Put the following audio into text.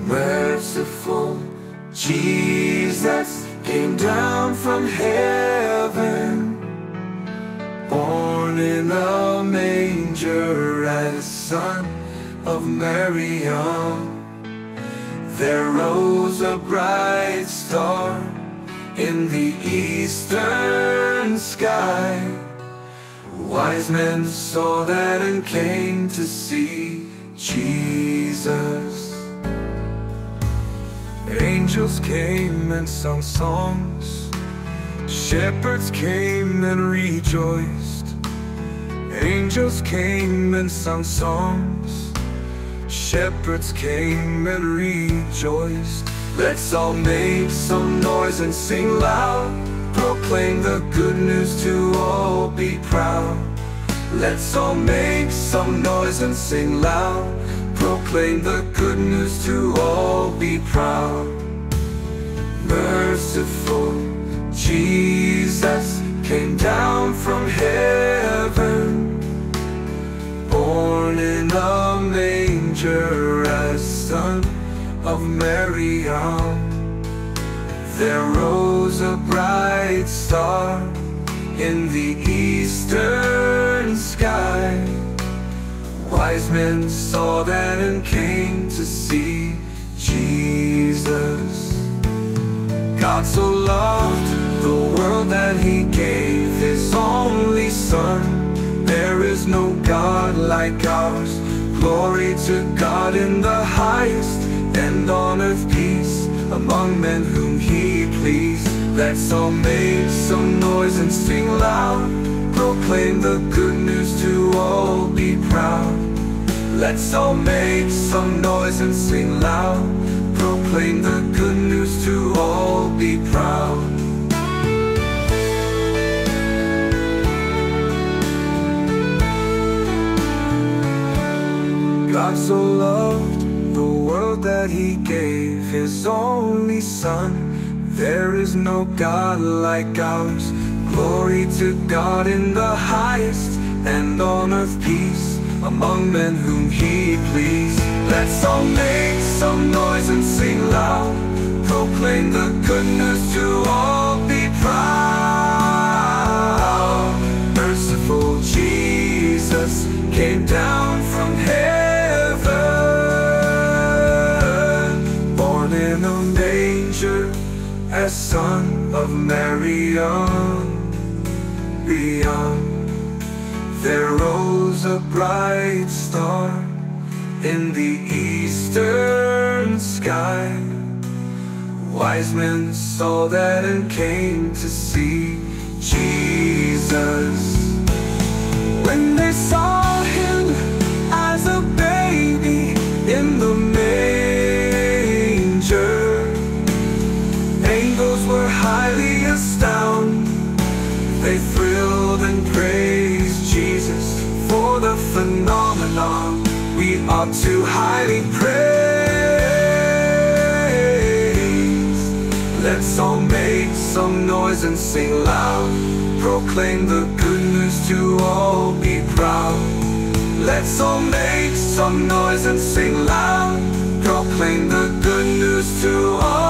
Merciful Jesus came down from heaven Born in a manger as son of Mariam There rose a bright star in the eastern sky. Wise men saw that and came to see Jesus. Angels came and sung songs. Shepherds came and rejoiced. Angels came and sung songs. Shepherds came and rejoiced Let's all make some noise and sing loud. Proclaim the good news to all. Be proud. Let's all make some noise and sing loud. Proclaim the good news to all. Be proud of Mariam There rose a bright star in the eastern sky. Wise men saw that and came to see Jesus. God so loved the world that he gave his only son. There is no God like ours. Glory to God in the highest And on earth peace among men whom he pleased. Let's all make some noise and sing loud. Proclaim the good news to all. Be proud. Let's all make some noise and sing loud. Proclaim the good news to all. Be proud. God so loved he gave his only son. There is no God like ours. Glory to God in the highest And on earth peace among men whom he pleased. Let's all make some noise and sing loud. Proclaim the goodness to all be proud. Merciful Jesus came down in a manger as son of Mariam Beyond there rose a bright star in the eastern sky. Wise men saw that and came to see Jesus manger Angels were highly astounded They thrilled and praised Jesus for the phenomenon we ought to highly praise. Let's all make some noise and sing loud. Proclaim the good news to all be proud. Let's all make some noise and sing loud. Proclaim the good news to all.